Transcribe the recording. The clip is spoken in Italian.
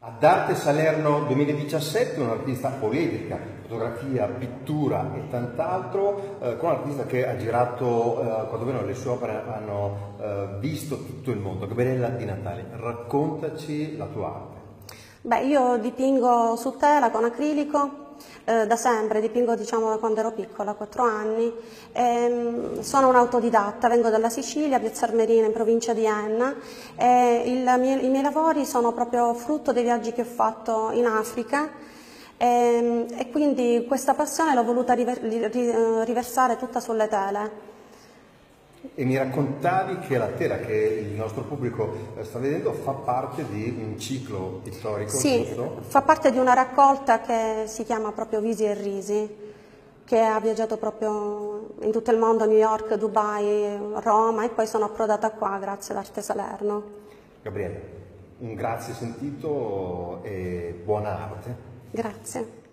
Ad Arte Salerno 2017 un'artista poliedrica, fotografia, pittura e tant'altro, eh, con un artista che ha girato, eh, quantomeno le sue opere hanno eh, visto tutto il mondo. Gabriella Di Natale, raccontaci la tua arte. Beh, io dipingo su tela con acrilico, eh, da sempre, dipingo diciamo, da quando ero piccola, 4 anni. E, ehm, sono un'autodidatta, vengo dalla Sicilia, Piazza Armerina in provincia di Enna. Il, I miei lavori sono proprio frutto dei viaggi che ho fatto in Africa e, ehm, e quindi questa passione l'ho voluta riversare tutta sulle tele. E mi raccontavi che la tela che il nostro pubblico eh, sta vedendo fa parte di un ciclo storico, sì, giusto? fa parte di una raccolta che si chiama proprio Visi e Risi, che ha viaggiato proprio in tutto il mondo, New York, Dubai, Roma e poi sono approdata qua grazie ad Arte Salerno. Gabriele, un grazie sentito e buona arte. Grazie.